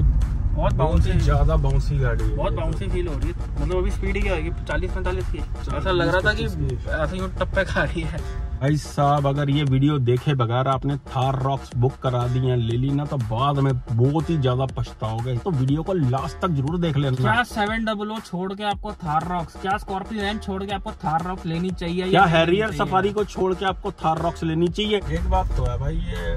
भाई बहुत बाउंसी ही ज़्यादा बाउंसी गाड़ी है। बहुत। बाउंसी फील हो रही है। मतलब अभी स्पीड ही क्या होगी? चालीस पैंतालीस की ऐसा लग रहा था कि 40-45 ऐसे ही टप्पे खा रही है। भाई साहब अगर ये वीडियो देखे बगैर आपने थार रॉक्स बुक करा दी है ले ली ना तो बाद में बहुत ही ज़्यादा पछताओगे। तो वीडियो को लास्ट तक ज़रूर देख लेना। क्या सेवन डबल ओ छोड़ के आपको थार रॉक्स क्या स्कॉर्पियो एन छोड़ के आपको थार रॉक्स लेनी चाहिए या क्या हैरियर सफारी को छोड़ के आपको थार रॉक्स लेनी चाहिए? एक बात तो है भाई ये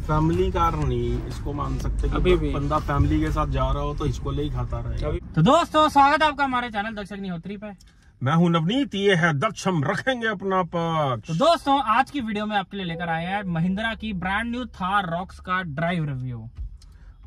फैमिली कार नहीं इसको मान सकते कि अभी भी। बंदा फैमिली के साथ जा रहा हो तो इसको ले ही खाता रहेगा। तो दोस्तों स्वागत है आपका हमारे चैनल दर्शक निहोत्री पे। मैं हूँ नवनीत ये है दक्ष हम रखेंगे अपना पक्ष। तो दोस्तों आज की वीडियो में आपके लिए लेकर आए हैं महिंद्रा की ब्रांड न्यू थार रॉक्स का ड्राइव रिव्यू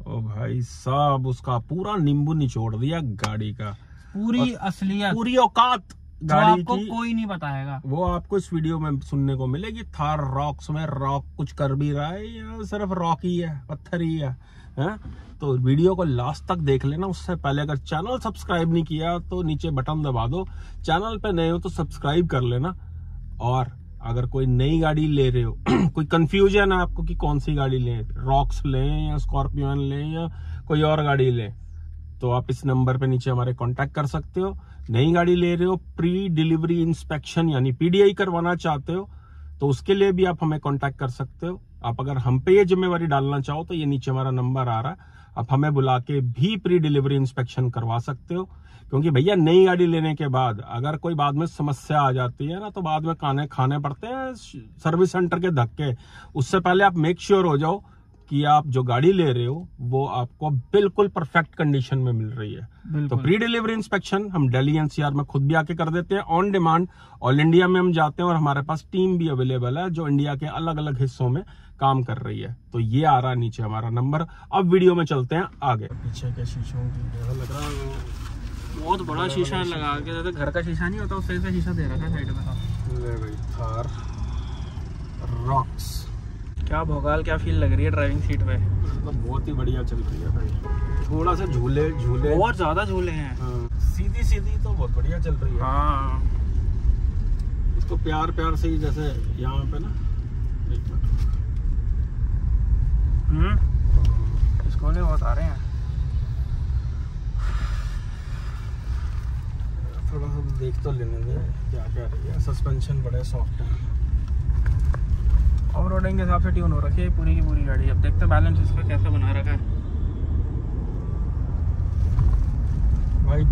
ओ भाई साहब उसका पूरा नींबू निचोड़ दिया गाड़ी का। पूरी असलियत। पूरी औकात। गाड़ी आपको की कोई नहीं बताएगा। वो आपको इस वीडियो में सुनने को मिलेगी। थार रॉक्स में रॉक कुछ कर भी रहा है या सिर्फ़ रॉक ही है पत्थर ही है हैं? तो वीडियो को लास्ट तक देख लेना। उससे पहले अगर चैनल सब्सक्राइब नहीं किया तो नीचे बटन दबा दो। चैनल पे नए हो तो सब्सक्राइब कर लेना। और अगर कोई नई गाड़ी ले रहे हो कोई कंफ्यूजन है आपको कि कौन सी गाड़ी लें? रॉक्स लें या स्कॉर्पियन लें या कोई और गाड़ी लें? तो आप इस नंबर पे नीचे हमारे कांटेक्ट कर सकते हो। नई गाड़ी ले रहे हो प्री डिलीवरी इंस्पेक्शन यानी पीडीआई करवाना चाहते हो तो उसके लिए भी आप हमें कांटेक्ट कर सकते हो। आप अगर हम पे ये जिम्मेवारी डालना चाहो तो ये नीचे हमारा नंबर आ रहा है। आप हमें बुला के भी प्री डिलीवरी इंस्पेक्शन करवा सकते हो। क्योंकि भैया, नई गाड़ी लेने के बाद अगर कोई बाद में समस्या आ जाती है ना तो बाद में खाने खाने पड़ते हैं सर्विस सेंटर के धक्के। उससे पहले आप मेक श्योर हो जाओ कि आप जो गाड़ी ले रहे हो वो आपको बिल्कुल परफेक्ट कंडीशन में मिल रही है। तो प्री डिलीवरी इंस्पेक्शन हम दिल्ली एनसीआर में खुद भी आके कर देते हैं। ऑन डिमांड ऑल इंडिया में हम जाते हैं और हमारे पास टीम भी अवेलेबल है जो इंडिया के अलग अलग हिस्सों में काम कर रही है। तो ये आ रहा है नीचे हमारा नंबर अब वीडियो में चलते हैं आगे। पीछे के शीशों की लग रहा है बहुत बड़ा शीशा लगा के जैसे घर का शीशा नहीं होता उससे शीशा दे रखा है साइड में। ले भाई थार। रॉक्स क्या भोगाल क्या फील लग रही है ड्राइविंग सीट पे? मतलब बहुत ही बढ़िया चल रही है भाई। थोड़ा सा झूले झूले। बहुत ज़्यादा झूले हैं। हाँ, सीधी सीधी तो बहुत बढ़िया चल रही है। हाँ। इसको प्यार प्यार से ही जैसे यहाँ पे ना एक मिनट। हम्म? इसको ले बहुत आ रहे हैं। थोड़ा सा देख तो लेने दे क्या क्या रही है। सस्पेंशन बड़े सॉफ्ट है। ऑफ़ रोडिंग के हिसाब से ट्यून हो रखी है पूरी की पूरी गाड़ी। अब देखते हैं बैलेंस इसका कैसा बना रखा है। भाई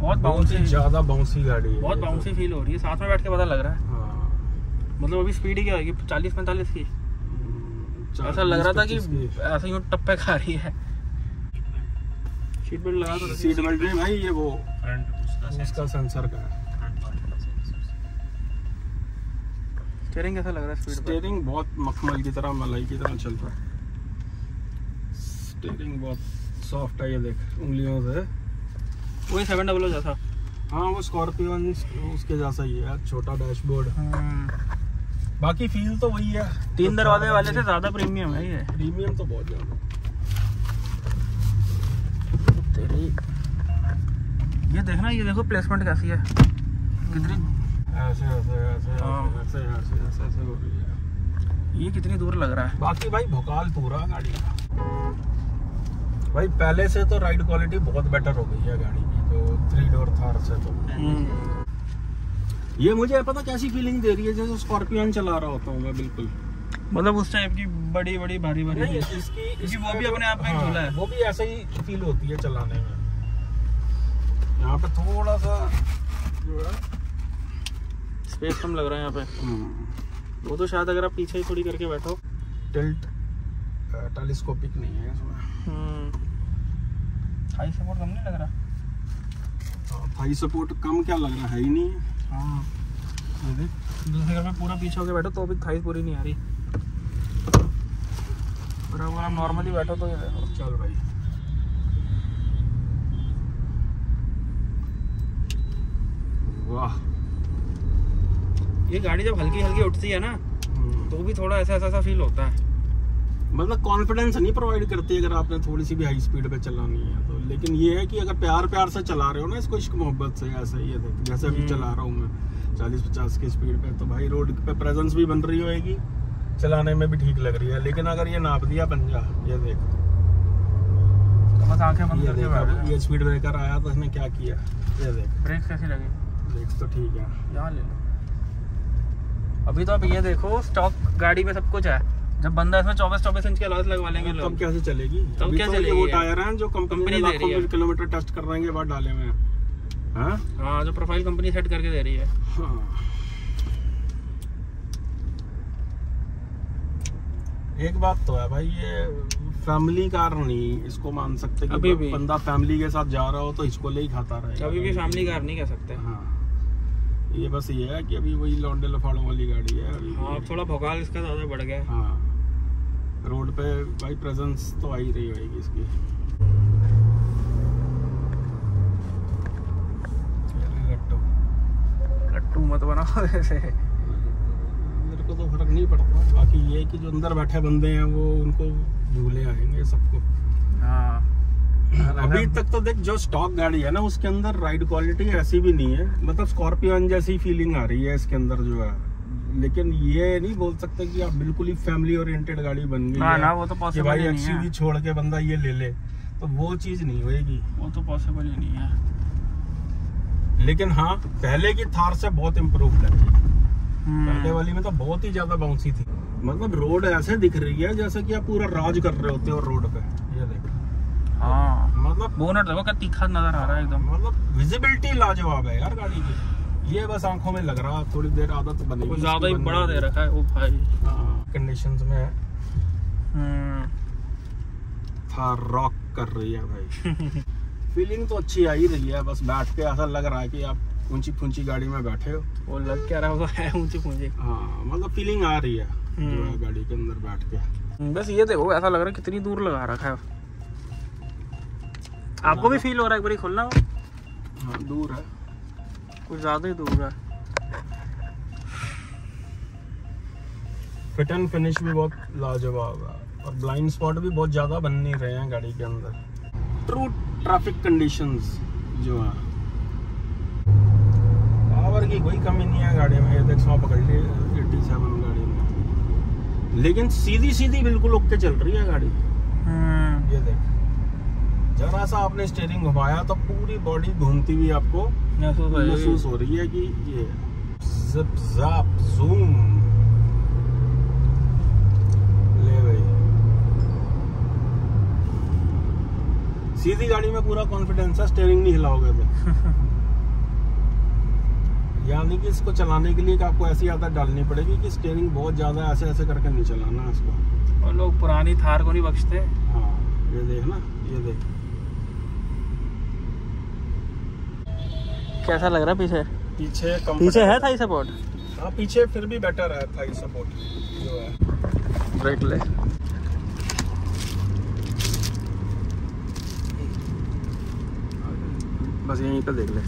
बहुत बाउंसी ज़्यादा बाउंसी गाड़ी है। बहुत। बाउंसी फील हो रही है। साथ में बैठ के पता लग रहा है। हाँ। मतलब अभी स्पीड ही क्या होगी? चालीस पैंतालीस की? ऐसा लग रहा था कि 20-25 की। ऐसे ही टप्पे खा रही है। सीट बेल्ट लगा तो सीट बेल्ट नहीं भाई ये वो फ्रंट उसका सेंसर का है। स्टीयरिंग कैसा लग रहा है स्पीड स्टेयरिंग बहुत मखमल की तरह मलाई की तरह चल रहा है। स्टेयरिंग बहुत सॉफ्ट है ये देख उंगलियों से। वही सेवन डबल जैसा। हाँ वो स्कॉर्पियन उसके जैसा ही है छोटा डैशबोर्ड बाकी फील तो वही है। तीन दरवाजे वाले से ज़्यादा प्रीमियम है ये। प्रीमियम तो बहुत ज़्यादा। तेरी ये देखना ये देखो प्लेसमेंट कैसी है। कितनी ऐसे ऐसे ऐसे हाँ। ऐसे ऐसे ऐसे ऐसे ऐसे हो रही है ये कितनी दूर लग रहा है बाकी भाई भोकाल पूरा गाड़ी का भाई पहले से तो राइड क्वालिटी बहुत बेटर हो गई है गाड़ी की जो थ्री डोर थार से तो ये मुझे पता कैसी फीलिंग दे रही है जैसे स्कॉर्पियन चला रहा होता हूँ मैं बिल्कुल मतलब उस टाइप की बड़ी बड़ी भारी भारी नहीं चीज़। इसकी वो भी अपने आप में हाँ, झूला है। वो भी ऐसे ही फील होती है चलाने में यहाँ पे थोड़ा सा जो है स्पेस कम लग रहा है यहाँ पे। वो तो शायद अगर आप पीछे ही थोड़ी करके बैठो। टिल्ट टेलीस्कोपिक नहीं है इसमें। हाई सपोर्ट कम नहीं लग रहा? थाई सपोर्ट कम क्या लग रहा है? ही नहीं। हाँ। दूसरे घर में पूरा पीछे होके बैठो तो भी थाई पूरी नहीं आ रही। और अगर आप नॉर्मली बैठो तो ये देखो। चल भाई। वाह। ये गाड़ी जब हल्की हल्की उठती है ना हम्म। तो भी थोड़ा ऐसा ऐसा फील होता है। मतलब कॉन्फिडेंस नहीं प्रोवाइड करती अगर आपने थोड़ी सी भी हाई स्पीड पे चलानी है तो। लेकिन ये है कि अगर प्यार प्यार से चला रहे हो ना इसको इश्क मोहब्बत से ऐसे ही है जैसे अभी हम्म। चला रहा हूँ मैं चालीस पचास की स्पीड पे तो भाई रोड पे प्रेजेंस भी बन रही होगी चलाने में भी ठीक लग रही है। लेकिन अगर ये नाप दिया पंजा ये देख। कम बस आँखें बंद करके देख बैठ ये स्पीड ब्रेकर आया तो इसने क्या किया? ये देख। ब्रेक कैसी लगी। देख तो ठीक है। यहाँ ले लो। अभी तो आप ये देखो स्टॉक गाड़ी में सब कुछ है। जब बंदा इसमें चौबीस चौबीस इंच के अलॉयस लगवा लेंगे तब लोग। कैसे चलेगी? तब अभी क्या तो चलेगी वो टायर हैं जो कंपनी दे रही है। किलोमीटर टेस्ट करवाएँगे बाद डाले हुए हैं? हाँ? हाँ जो प्रोफ़ाइल कंपनी सेट करके दे रही है। हाँ। एक बात तो है भाई ये फैमिली कार नहीं इसको मान सकते कि अभी भी। बंदा फैमिली के साथ जा रहा हो तो इसको ले ही खाता रहे कभी भी फैमिली कार नहीं कह सकते। हाँ। ये बस ये है कि अभी वही लौंडे लफाड़ों वाली गाड़ी है अभी हाँ थोड़ा भोकाल इसका ज़्यादा बढ़ गया। हाँ। रोड पे भाई प्रेजेंस तो आ ही रही होगी इसकी। लट्टू। लट्टू मत बनाओ ऐसे मेरे को तो फ़र्क नहीं पड़ता। बाकी ये कि जो अंदर बैठे बंदे हैं वो उनको झूले आएँगे सबको। हाँ। अभी तक तो देख जो स्टॉक गाड़ी है ना उसके अंदर राइड क्वालिटी ऐसी भी नहीं है। मतलब स्कॉर्पियन जैसी फीलिंग आ रही है इसके अंदर जो है। लेकिन ये नहीं बोल सकते कि आप बिल्कुल ही फैमिली ओरिएंटेड गाड़ी बन गई ना है ना वो तो कि पॉसिबल भाई एक्सयूवी है। छोड़ के बंदा ये ले ले। तो वो चीज़ नहीं होएगी। वो तो पॉसिबल ही नहीं है। लेकिन हाँ पहले की थार से बहुत इम्प्रूव्ड है। हम्म। पहले वाली में तो बहुत ही ज़्यादा बाउंसी थी। मतलब रोड ऐसे दिख रही है जैसे कि आप पूरा राज कर रहे होते हो रोड पे। हाँ। मतलब बोनट देखो क्या तीखा नज़र आ रहा है एकदम? मतलब विजिबिलिटी लाजवाब है यार गाड़ी की। ये बस आँखों में लग रहा थोड़ी देर आदत बनेगी ज़्यादा ही बड़ा दे रखा है ओ भाई। हाँ कंडीशंस में है। हम्म। थार रॉक कर रही है भाई। फीलिंग तो अच्छी आ ही रही है बस बैठ के ऐसा लग रहा है कि आप ऊँची फूंची गाड़ी में बैठे हो। वो लग क्या रहा होगा है ऊँची पूंजी हाँ मतलब फीलिंग आ रही है जो है हम्म। गाड़ी के अंदर बैठ के। बस ये देखो ऐसा लग रहा है कितनी दूर लगा रखा है। आपको भी फील हो रहा है एक बारी खोलना? हाँ दूर है। कुछ ज़्यादा ही दूर है। फिट एंड फिनिश भी बहुत लाजवाब है। और ब्लाइंड स्पॉट भी बहुत ज़्यादा बन नहीं रहे हैं गाड़ी के अंदर। ट्रू ट्रैफ़िक कंडीशंस जो है। पावर की कोई कमी नहीं है गाड़ी में। ये देख सौ पकड़ ली एट्टी सेवन गाड़ी में। लेकिन सीधी सीधी बिल्कुल ओके चल रही है गाड़ी। हम्म। ये देख। जरा सा आपने स्टेयरिंग घुमाया तो पूरी बॉडी घूमती हुई आपको महसूस हो रही है। कि ये जिप जाप जूम ले भाई। सीधी गाड़ी में पूरा कॉन्फिडेंस है स्टेयरिंग नहीं हिलाओगे तो। यानी कि इसको चलाने के लिए आपको ऐसी आदत डालनी पड़ेगी कि स्टेयरिंग बहुत ज़्यादा ऐसे ऐसे करके नहीं चलाना इसको। और लोग पुरानी थार को नहीं बख्शते। हाँ ये देख ना ये देख। कैसा लग रहा है पीछे? पीछे पीछे है थाई सपोर्ट हाँ पीछे फिर भी बेटर है थाई सपोर्ट जो है। ब्रेक ले। बस यहीं पे देख ले।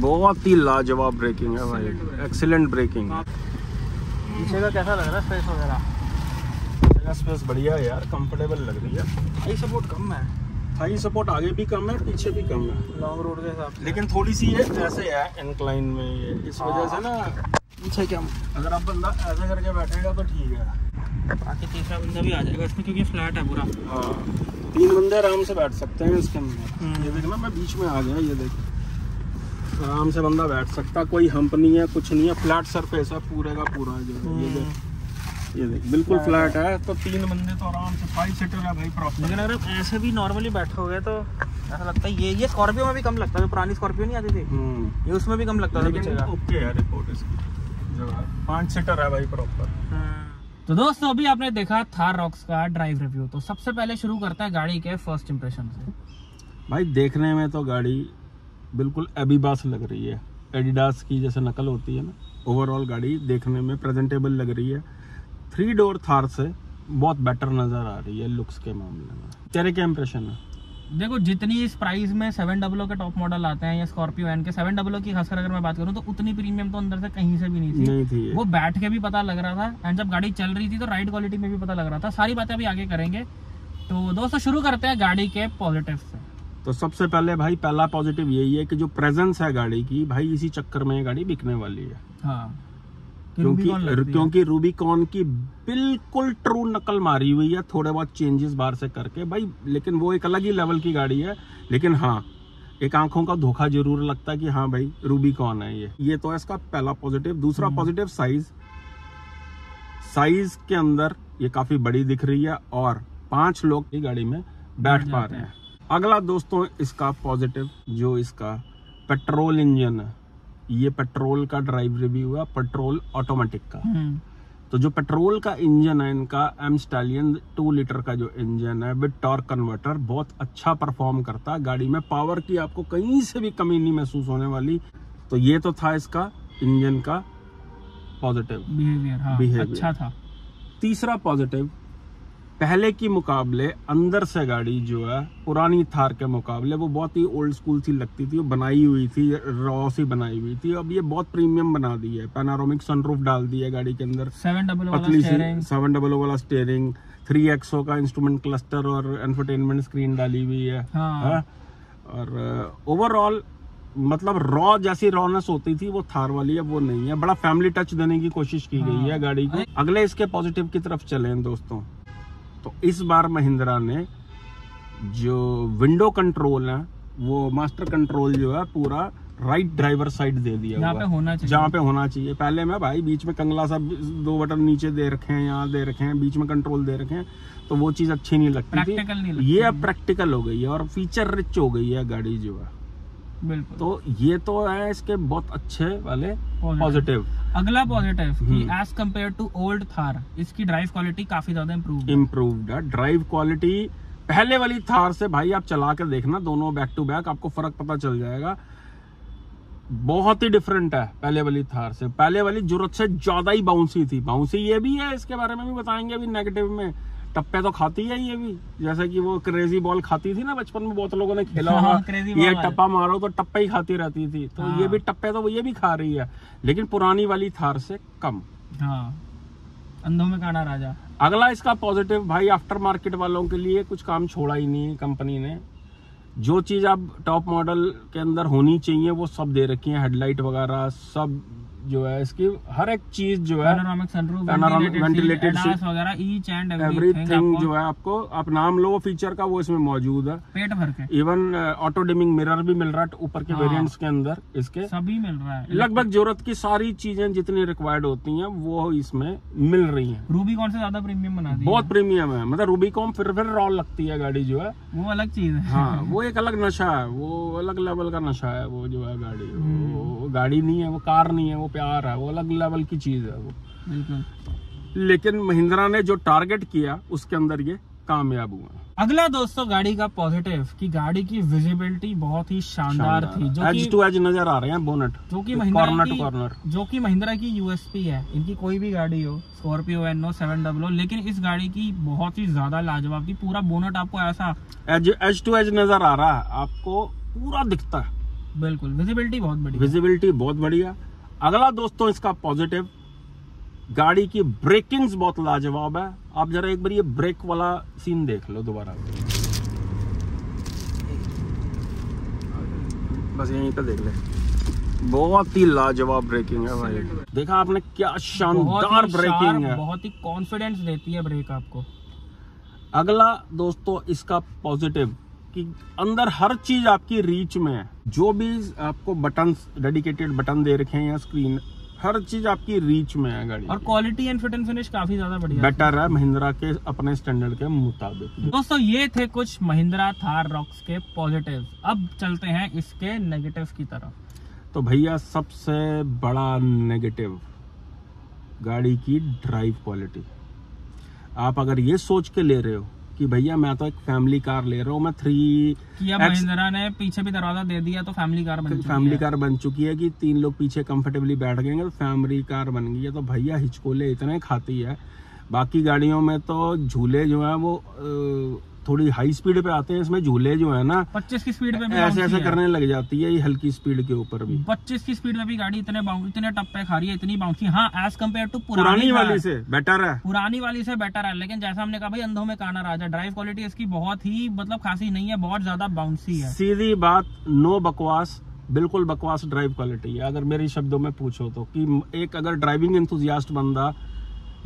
बहुत ही लाजवाब ब्रेकिंग है भाई। एक्सीलेंट ब्रेकिंग पीछे का कैसा लग रहा है स्पेस वगैरह? स्पेस बढ़िया है यार कंफर्टेबल लग रही है। थाई सपोर्ट कम है। थाई सपोर्ट आगे भी कम है पीछे भी कम है। लॉन्ग रोड के हिसाब से। लेकिन थोड़ी सी ये ऐसे है इंक्लाइन में ये इस वजह से ना पीछे क्या? अगर आप बंदा ऐसे करके बैठेगा तो ठीक है। बाकी तीसरा बंदा भी आ जाएगा इसमें क्योंकि फ्लैट है पूरा। हाँ तीन बंदे आराम से बैठ सकते हैं इसके अंदर। हम्म। ये देखना मैं बीच में आ गया ये देख। आराम से बंदा बैठ सकता कोई हम्प नहीं है कुछ नहीं है फ्लैट सरफेस है पूरे का पूरा जो ये देख। ये देख बिल्कुल फ्लैट है। तो तीन बंदे तो आराम से फाइव सीटर है भाई प्रॉपर लेकिन अगर आप ऐसे भी नॉर्मली बैठोगे तो ऐसा लगता है ये ये स्कॉर्पियो में भी कम लगता है पुरानी स्कॉर्पियो नहीं आती थी हम्म। ये उसमें भी कम लगता था पीछे ओके है रिपोर्ट इसकी। जो है पाँच सीटर है भाई प्रॉपर तो दोस्तों अभी आपने देखा थार रॉक्स का ड्राइव रिव्यू तो सबसे पहले शुरू करता है गाड़ी के फ़र्स्ट इंप्रेशन से। भाई देखने में तो गाड़ी बिल्कुल एबीबास लग रही है। एडिडास की जैसे नकल होती है ना ओवरऑल गाड़ी देखने में प्रेजेंटेबल लग रही है। थ्री डोर थार से बहुत बेटर नज़र आ रही है लुक्स के मामले में। तेरे क्या इंप्रेशन है? देखो जितनी इस प्राइस में सेवन डबलो के टॉप मॉडल आते हैं या स्कॉर्पियो एन के सेवन डबलो की खासकर अगर मैं बात करूँ तो उतनी प्रीमियम तो अंदर से कहीं से भी नहीं थी। नहीं थी वो बैठ के भी पता लग रहा था एंड जब गाड़ी चल रही थी तो राइड क्वालिटी में भी पता लग रहा था। सारी बातें अभी आगे करेंगे। तो दोस्तों शुरू करते हैं गाड़ी के पॉजिटिव से। तो सबसे पहले भाई पहला पॉजिटिव यही है कि जो प्रेजेंस है गाड़ी की भाई इसी चक्कर में गाड़ी बिकने वाली है। हाँ। क्योंकि। क्योंकि रूबिकॉन की बिल्कुल ट्रू नकल मारी हुई है थोड़े बहुत चेंजेस बाहर से करके। भाई लेकिन वो एक अलग ही लेवल की गाड़ी है। लेकिन हाँ एक आँखों का धोखा ज़रूर लगता है कि हाँ भाई रूबिकॉन है ये। ये तो है इसका पहला पॉजिटिव दूसरा। पॉजिटिव साइज़ साइज़ के अंदर ये काफ़ी बड़ी दिख रही है और पाँच लोग की गाड़ी में बैठ पा रहे हैं। अगला दोस्तों इसका पॉजिटिव जो इसका पेट्रोल इंजन है। ये पेट्रोल का ड्राइव रिव्यू है पेट्रोल ऑटोमेटिक का। हम्म, तो जो पेट्रोल का इंजन है इनका एम स्टालियन टू लीटर का जो इंजन है विद टॉर्क कन्वर्टर बहुत अच्छा परफॉर्म करता है गाड़ी में। पावर की आपको कहीं से भी कमी नहीं महसूस होने वाली। तो ये तो था इसका इंजन का पॉजिटिव बिहेवियर हाँ। Behavior. अच्छा था। तीसरा पॉजिटिव पहले की मुकाबले अंदर से गाड़ी जो है पुरानी थार के मुकाबले वो बहुत ही ओल्ड स्कूल सी लगती थी वो बनाई हुई थी रॉ सी बनाई हुई थी। अब ये बहुत प्रीमियम बना दी है। पैनारोमिक सनरूफ डाल दी है गाड़ी के अंदर। सेवन डबल पतली सी सेवन डबल वाला स्टेयरिंग थ्री एक्सो का इंस्ट्रूमेंट क्लस्टर और एंटरटेनमेंट स्क्रीन डाली हुई है। हाँ। हाँ? और ओवरऑल मतलब रॉ जैसी रॉनेस होती थी वो थार वाली है वो नहीं है। बड़ा फैमिली टच देने की कोशिश की गई है हाँ। गाड़ी को। अगले इसके पॉजिटिव की तरफ़ चले दोस्तों। तो इस बार महिंद्रा ने जो विंडो कंट्रोल है वो मास्टर कंट्रोल जो है पूरा राइट ड्राइवर साइड दे दिया जहाँ पे होना चाहिए। जहाँ पे होना चाहिए। पहले में भाई बीच में कंगला सा दो बटन नीचे दे रखे हैं यहाँ दे रखे हैं बीच में कंट्रोल दे रखे हैं तो वो चीज़ अच्छी नहीं लगती थी। नहीं लगती ये अब प्रैक्टिकल हो गई है और फीचर रिच हो गई है गाड़ी जो है। बिल्कुल। तो ये तो है इसके बहुत अच्छे वाले पॉजिटिव अगला पॉजिटिव कि। As compare to old Thar इसकी ड्राइव क्वालिटी काफ़ी ज़्यादा इम्प्रूव इम्प्रूव्ड है। ड्राइव क्वालिटी पहले वाली थार से भाई आप चला कर देखना दोनों बैक टू बैक आपको फ़र्क पता चल जाएगा। बहुत ही डिफरेंट है पहले वाली थार से। पहले वाली ज़रूरत से ज़्यादा ही बाउंसी थी। बाउंसी ये भी है इसके बारे में भी बताएँगे अभी नेगेटिव में। टप्पे तो खाती है ये भी। जैसे कि वो क्रेजी बॉल खाती थी ना बचपन में बहुत लोगों ने खेला हाँ, होगा ये टप्पा मारो तो टप्पा ही खाती रहती थी। तो हाँ। ये भी टप्पे तो ये भी खा रही है। लेकिन पुरानी वाली थार से कम। हाँ। अंधों में काना राजा। अगला इसका पॉजिटिव भाई आफ्टर मार्केट वालों के लिए कुछ काम छोड़ा ही नहीं कंपनी ने। जो चीज़ आप टॉप मॉडल के अंदर होनी चाहिए वो सब दे रखी है हेडलाइट वगैरह सब जो है इसकी हर एक चीज़ जो है seat, वगैरह ईच एंड एवरीथिंग जो है आपको आप नाम लो फीचर का वो इसमें मौजूद है। पेट भर के। इवन ऑटो डिमिंग मिरर भी मिल रहा है ऊपर के हाँ। वेरिएंट्स के अंदर इसके। सभी मिल रहा है लगभग ज़रूरत की सारी चीज़ें जितनी रिक्वायर्ड होती हैं वो इसमें मिल रही है। रूबी कौन से ज़्यादा प्रीमियम बना दी बहुत प्रीमियम है। मतलब रूबीकॉम फिर फिर रॉल लगती है गाड़ी जो है। वो अलग चीज़ है। हाँ वो एक अलग नशा है वो अलग लेवल का नशा है वो जो है गाड़ी। हम्म। वो गाड़ी नहीं है वो कार नहीं है वो प्यार है वो अलग लेवल की चीज़ है वो। बिल्कुल। लेकिन महिंद्रा ने जो टारगेट किया उसके अंदर ये कामयाब हुआ। अगला दोस्तों गाड़ी का पॉजिटिव कि गाड़ी की विजिबिलिटी बहुत ही शानदार थी जो एज टू एज नज़र आ रहे हैं बोनट जो कि महिंद्रा कॉर्नर टू की कॉर्नर जो कि महिंद्रा की यूएसपी है। इनकी कोई भी गाड़ी हो स्कॉर्पियो एनो सेवन डब्लो लेकिन इस गाड़ी की बहुत ही ज़्यादा लाजवाब थी। पूरा बोनट आपको ऐसा एज एज टू एज नज़र आ रहा है। आपको पूरा दिखता है। बिल्कुल विजिबिलिटी बहुत बढ़िया विजिबिलिटी बहुत बढ़िया अगला दोस्तों इसका पॉजिटिव गाड़ी की ब्रेकिंग्स बहुत लाजवाब है। आप जरा एक बार ये ब्रेक वाला सीन देख लो दोबारा। बस यहीं पे देख ले। बहुत ही लाजवाब ब्रेकिंग है भाई। देखा आपने क्या शानदार ब्रेकिंग है। बहुत ही कॉन्फिडेंस देती है ब्रेक आपको। अगला दोस्तों इसका पॉजिटिव कि अंदर हर चीज़ आपकी रीच में है। जो भी आपको बटन डेडिकेटेड बटन दे रखे हैं या स्क्रीन हर चीज़ आपकी रीच में है गाड़ी और quality and fit and finish काफ़ी ज़्यादा बढ़िया है। बेटर है महिंद्रा के अपने स्टैंडर्ड के मुताबिक। दोस्तों ये थे कुछ महिंद्रा थार रॉक्स के पॉजिटिव अब चलते हैं इसके नेगेटिव की तरफ़। तो भैया सबसे बड़ा नेगेटिव गाड़ी की ड्राइव क्वालिटी आप अगर ये सोच के ले रहे हो कि भैया मैं तो एक फैमिली कार ले रहा हूँ मैं थ्री किया महिंद्रा ने पीछे भी दरवाज़ा दे दिया तो फैमिली कार बन चुकी फैमिली कार बन चुकी है कि तीन लोग पीछे कंफर्टेबली बैठ गएँगे तो फैमिली कार बन गई है। तो भैया हिचकोले इतने खाती है। बाकी गाड़ियों में तो झूले जो है वो थोड़ी हाई स्पीड पे आते हैं इसमें झूले जो है ना 25 की स्पीड पे भी ऐसे ऐसे करने लग जाती है ये हल्की स्पीड के ऊपर भी। 25 की स्पीड में भी गाड़ी इतने इतने टप्पे खा रही है इतनी बाउंसी हाँ एज कंपेयर टू पुरानी वाली से बेटर है। पुरानी वाली से बेटर है लेकिन जैसा हमने कहा भाई अंधों में काना राजा ड्राइव क्वालिटी इसकी बहुत ही मतलब खासी नहीं है बहुत ज़्यादा बाउंसी है। सीधी बात नो बकवास बिल्कुल बकवास ड्राइव क्वालिटी है। अगर मेरे शब्दों में पूछो तो कि एक अगर ड्राइविंग एंथुजियास्ट बंदा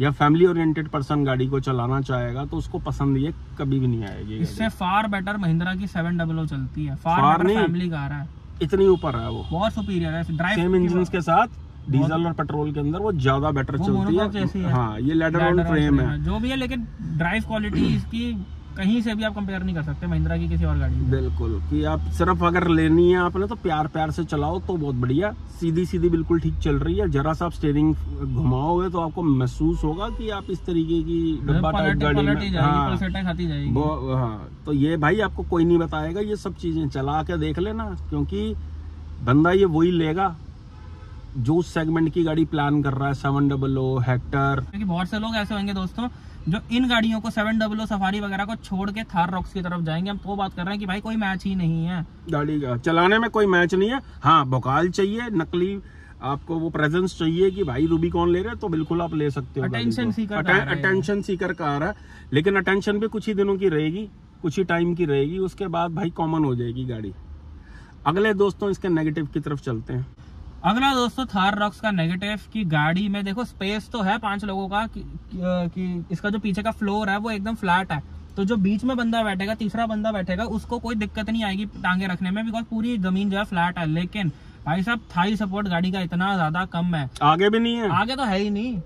या फैमिली ओरिएंटेड पर्सन गाड़ी को चलाना चाहेगा तो उसको पसंद ये कभी भी नहीं आएगी इससे फार बेटर महिंद्रा की सेवन डबल ओ चलती है। फार फार नहीं। फैमिली कार है। इतनी ऊपर है वो। बहुत सुपीरियर है। ड्राइव सेम इंजन के साथ डीजल और पेट्रोल के अंदर वो ज़्यादा बेटर चलती है। है। हाँ ये लेडर ऑन फ्रेम है। जो भी है लेकिन ड्राइव क्वालिटी इसकी कहीं से भी आप कंपेयर नहीं कर सकते महिंद्रा की किसी और गाड़ी में। बिल्कुल कि आप सिर्फ़ अगर लेनी है आपने तो प्यार प्यार से चलाओ तो बहुत बढ़िया। सीधी सीधी बिल्कुल ठीक चल रही है। जरा सा आप स्टेयरिंग घुमाओगे तो आपको महसूस होगा कि आप इस तरीके की डब्बा टाइप गाड़ी में हाँ, खाती जाएगी। हाँ तो ये भाई आपको कोई नहीं बताएगा ये सब चीज़ें चला के देख लेना क्योंकि बंदा ये वही लेगा। जो सेगमेंट की गाड़ी प्लान कर रहा है सेवन डबल ओ हेक्टर क्योंकि बहुत से लोग ऐसे होंगे दोस्तों जो इन गाड़ियों को सेवन डबल ओ सफारी वगैरह को छोड़ के थार रॉक्स की तरफ़ जाएँगे। हम तो बात कर रहे हैं कि भाई कोई मैच ही नहीं है। गाड़ी का चलाने में कोई मैच नहीं है। हाँ भोकाल चाहिए नकली आपको वो प्रेजेंस चाहिए कि भाई रूबी कौन ले रहे हैं तो बिल्कुल आप ले सकते हो Attention seeker. Attention seeker car है लेकिन अटेंशन भी कुछ ही दिनों की रहेगी कुछ ही टाइम की रहेगी उसके बाद भाई कॉमन हो जाएगी गाड़ी। अगले दोस्तों इसके नेगेटिव की तरफ़ चलते हैं। अगला दोस्तों थार रॉक्स का नेगेटिव की गाड़ी में देखो स्पेस तो है पाँच लोगों का कि, कि इसका जो पीछे का फ्लोर है वो एकदम फ्लैट है। तो जो बीच में बंदा बैठेगा तीसरा बंदा बैठेगा उसको कोई दिक्कत नहीं आएगी टांगे रखने में बिकॉज़ पूरी ज़मीन जो है फ्लैट है। लेकिन भाई साहब थाई सपोर्ट गाड़ी का इतना ज़्यादा कम है। आगे भी नहीं है? आगे तो है ही नहीं।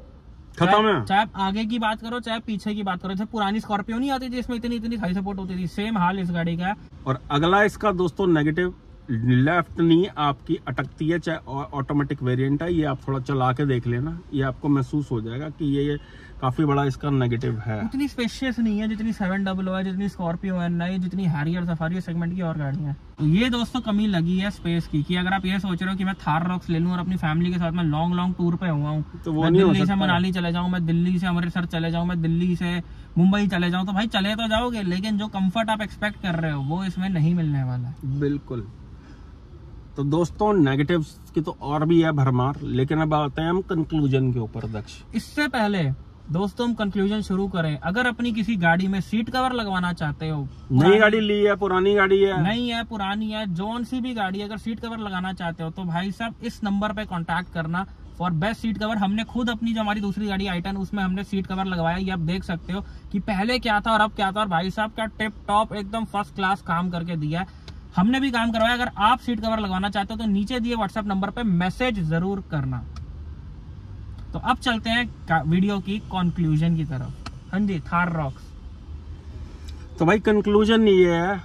खत्म चाहे- है? चाहे आगे की बात करो चाहे पीछे की बात करो जैसे पुरानी स्कॉर्पियो नहीं आती थी इसमें इतनी इतनी थाई सपोर्ट होती थी। सेम हाल इस गाड़ी का और अगला इसका दोस्तों नेगेटिव लेफ़्ट नी आपकी अटकती है चाहे ऑटोमेटिक वेरिएंट है ये आप थोड़ा चला के देख लेना। ये आपको महसूस हो जाएगा कि ये, ये काफ़ी बड़ा इसका नेगेटिव है। उतनी स्पेशियस नहीं है जितनी सेवन डबल है जितनी स्कॉर्पियो एन है जितनी हैरियर सफारी सेगमेंट की और गाड़ियाँ ये दोस्तों कमी लगी है स्पेस की कि अगर आप ये सोच रहे हो कि मैं थार रॉक्स ले लूँ और अपनी फैमिली के साथ में लॉन्ग लॉन्ग टूर पे हुआ हूँ तो वो मैं नहीं दिल्ली से मनाली चले जाऊँ मैं दिल्ली से अमृतसर चले जाऊँ मैं दिल्ली से मुंबई चले जाऊँ तो भाई चले तो जाओगे लेकिन जो कंफर्ट आप एक्सपेक्ट कर रहे हो वो इसमें नहीं मिलने वाला। बिल्कुल। तो दोस्तों नेगेटिव्स की तो और भी है भरमार लेकिन अब आते हैं हम कंक्लूजन के ऊपर दक्ष। इससे पहले दोस्तों हम कंक्लूजन शुरू करें। अगर अपनी किसी गाड़ी में सीट कवर लगवाना चाहते हो नई गाड़ी ली है पुरानी गाड़ी है? नई है पुरानी है जोन सी भी गाड़ी है, अगर सीट कवर लगाना चाहते हो तो भाई साहब इस नंबर पे कांटेक्ट करना। फॉर बेस्ट सीट कवर हमने खुद अपनी जो हमारी दूसरी गाड़ी आइटन उसमें हमने सीट कवर लगवाया। ये आप देख सकते हो कि पहले क्या था और अब क्या था? और भाई साहब क्या टिप टॉप एकदम फ़र्स्ट क्लास काम करके दिया है। हमने भी काम करवाया। अगर आप सीट कवर लगवाना चाहते हो तो नीचे दिए व्हाट्सएप नंबर पर मैसेज ज़रूर करना। तो अब चलते हैं वीडियो की कंक्लूजन की तरफ़। हाँ जी थार रॉक्स तो भाई कंक्लूजन ये है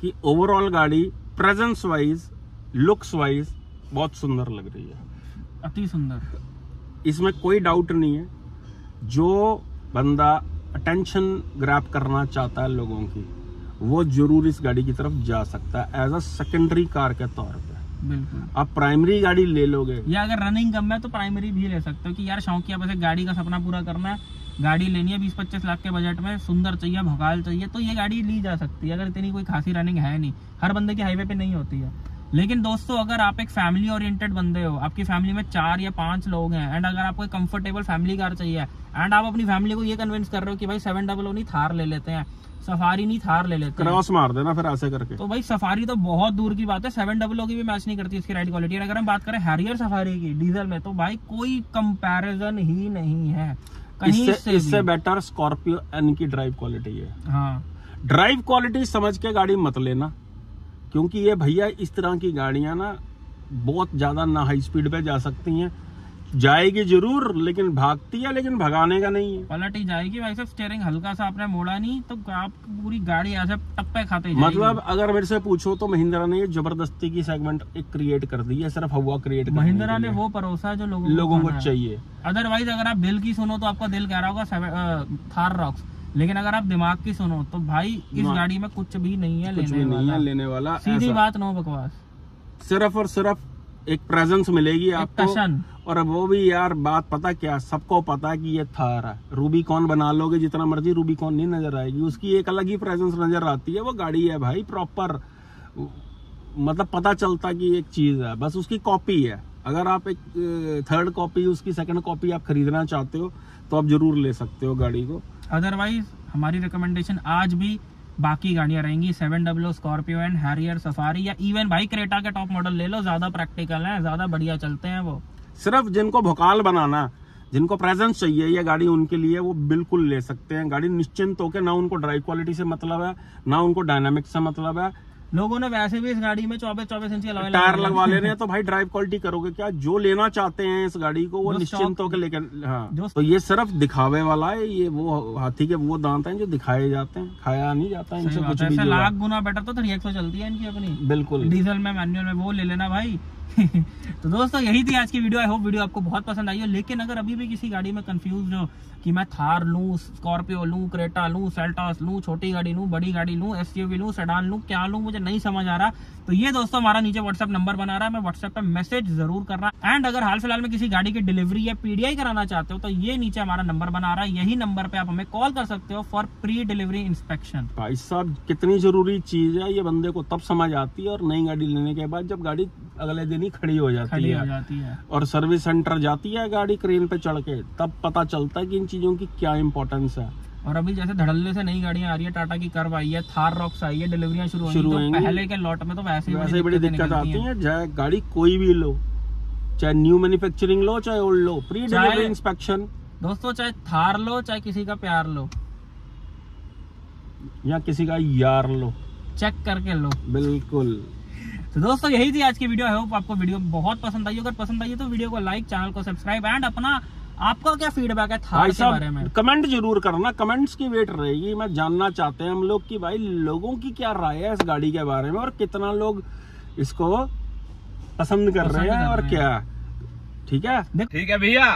कि ओवरऑल गाड़ी प्रेजेंस वाइज लुक्स वाइज बहुत सुंदर लग रही है। अति सुंदर। इसमें कोई डाउट नहीं है। जो बंदा अटेंशन ग्रैप करना चाहता है लोगों की वो ज़रूर इस गाड़ी की तरफ़ जा सकता है एज अ सेकेंडरी कार के तौर पर बिल्कुल। आप प्राइमरी गाड़ी ले लोगे। या अगर रनिंग कम है तो प्राइमरी भी ले सकते हो कि यार शौकिया बस एक गाड़ी का सपना पूरा करना है गाड़ी लेनी है बीस पच्चीस लाख के बजट में सुंदर चाहिए भगाल चाहिए तो ये गाड़ी ली जा सकती है अगर इतनी कोई खासी रनिंग है नहीं। हर बंदे की हाईवे पे नहीं होती है। लेकिन दोस्तों अगर आप एक फैमिली ओरिएंटेड बंदे हो आपकी फैमिली में चार या पाँच लोग हैं एंड अगर आपको एक कंफर्टेबल फैमिली कार चाहिए एंड आप अपनी फैमिली को ये कन्विंस कर रहे हो कि भाई सेवन डबल नहीं थार ले लेते हैं सफारी नहीं थार ले लेते क्रॉस मार देना फिर ऐसे करके। तो भाई सफारी तो बहुत दूर की बात है सेवन डबल की भी मैच नहीं करती इसकी राइड क्वालिटी अगर हम बात करें हैरियर सफारी की डीजल में तो भाई कोई कंपैरिजन ही नहीं है कहीं इससे इससे बेटर स्कॉर्पियो एन की ड्राइव क्वालिटी है। हाँ। ड्राइव क्वालिटी समझ के गाड़ी मत लेना। क्योंकि ये भैया इस तरह की गाड़ियाँ ना बहुत ज़्यादा ना हाई स्पीड पे जा सकती हैं। जाएगी ज़रूर लेकिन भागती है लेकिन भगाने का नहीं है। पलट ही जाएगी भाई साहब स्टेयरिंग हल्का सा आपने मोड़ा नहीं तो आप पूरी गाड़ी ऐसे टप्पे खाते जाएगी। मतलब अगर मेरे से पूछो तो महिंद्रा ने ये ज़बरदस्ती की सेगमेंट एक क्रिएट कर दी है सिर्फ़ हवा क्रिएट महिंद्रा ने वो परोसा जो लोगों को लोगों को चाहिए। अदरवाइज़ अगर आप दिल की सुनो तो आपका दिल कह रहा होगा थार रॉक्स लेकिन अगर आप दिमाग की सुनो तो भाई इस गाड़ी में कुछ भी नहीं है कुछ लेने भी नहीं वाला। है लेने वाला सीधी बात नो बकवास। सिर्फ़ और सिर्फ़ एक प्रेजेंस मिलेगी आपको। और वो भी यार बात पता क्या सबको पता कि ये थार है। रूबी कौन बना लोगे जितना मर्ज़ी रूबी कौन नहीं नज़र आएगी। उसकी एक अलग ही प्रेजेंस नज़र आती है वो गाड़ी है भाई प्रॉपर मतलब पता चलता कि एक चीज़ है बस उसकी कॉपी है। अगर आप एक थर्ड कॉपी उसकी सेकंड कॉपी आप खरीदना चाहते हो तो आप ज़रूर ले सकते हो गाड़ी को। अदरवाइज़ हमारी रिकमेंडेशन आज भी बाकी गाड़ियाँ रहेंगी। Seven W Scorpio and Harrier Safari या इवन भाई क्रेटा के टॉप मॉडल ले लो। ज़्यादा प्रैक्टिकल है, ज़्यादा बढ़िया चलते हैं वो। सिर्फ़ जिनको भोकाल बनाना, जिनको प्रेजेंस चाहिए, ये गाड़ी उनके लिए वो बिल्कुल ले सकते हैं। गाड़ी निश्चिंत होकर ना उनको ड्राइव क्वालिटी से मतलब है, ना उनको डायनामिक्स से मतलब है। लोगों ने वैसे भी इस गाड़ी में चौबीस चौबीस इंच टायर लगाए लगवा ले रहे हैं। तो भाई ड्राइव क्वालिटी करोगे क्या? जो लेना चाहते हैं इस गाड़ी को वो निश्चिंत होकर लेकर हाँ। तो ये सिर्फ़ दिखावे वाला है ये वो हाथी के वो दांत हैं जो दिखाए जाते हैं खाया नहीं जाता सही इनसे कुछ है, है। लाख गुना बेटर तो थ्री एक्सो चलती है इनकी अपनी। बिल्कुल। डीजल में मैनुअल में वो ले लेना भाई। तो दोस्तों, यही थी आज की वीडियो आई होप वीडियो आपको बहुत पसंद आई हो. लेकिन अगर अभी भी किसी गाड़ी में कंफ्यूज हो कि मैं थार लूँ स्कॉर्पियो लूँ क्रेटा लूँ सेल्टॉस लूँ, छोटी गाड़ी लूँ, बड़ी गाड़ी लूँ एसयूवी लूँ सेडान लूँ, क्या लूँ, मुझे नहीं समझ आ रहा. तो ये दोस्तों हमारा नीचे व्हाट्सएप नंबर बना रहा है. मैं व्हाट्सएप पे मैसेज ज़रूर करना एंड अगर हाल फ़िलहाल में किसी गाड़ी की डिलीवरी या पीडीआई कराना चाहते हो तो ये नीचे हमारा नंबर बना रहा है. यही नंबर पे आप हमें कॉल कर सकते हो फॉर प्री डिलीवरी इंस्पेक्शन भाई साहब, कितनी ज़रूरी चीज़ है ये बंदे को तब समझ आती है और नई गाड़ी लेने के बाद जब गाड़ी अगले दिन ही खड़ी हो जाती खड़ी है हो। जाती है। और सर्विस सेंटर जाती है गाड़ी क्रेन पे चढ़ के तब पता चलता है कि इन चीज़ों की क्या इंपॉर्टेंस है। और अभी जैसे धड़ल्ले से नई गाड़ियाँ आ रही है टाटा की कर्व आई है थार रॉक्स आई है डिलीवरियाँ शुरू शुरू तो। पहले के लॉट में तो वैसे ही वैसे बड़ी दिक्कत आती है। चाहे गाड़ी कोई भी लो चाहे न्यू मैन्युफैक्चरिंग लो चाहे ओल्ड लो प्री डिलीवरी इंस्पेक्शन दोस्तों चाहे थार लो चाहे किसी का प्यार लो। या किसी का यार लो। चेक करके लो। बिल्कुल। तो दोस्तों यही थी आज की वीडियो आई होप आपको वीडियो बहुत पसंद आई अगर पसंद आई है तो वीडियो को लाइक चैनल को सब्सक्राइब एंड अपना आपका क्या फीडबैक है थार भाई के बारे में? कमेंट ज़रूर करना। कमेंट्स की वेट रहेगी। मैं जानना चाहते हैं हम लोग कि भाई लोगों की क्या राय है इस गाड़ी के बारे में और कितना लोग इसको पसंद कर पसंद रहे हैं और क्या ठीक है? ठीक है भैया।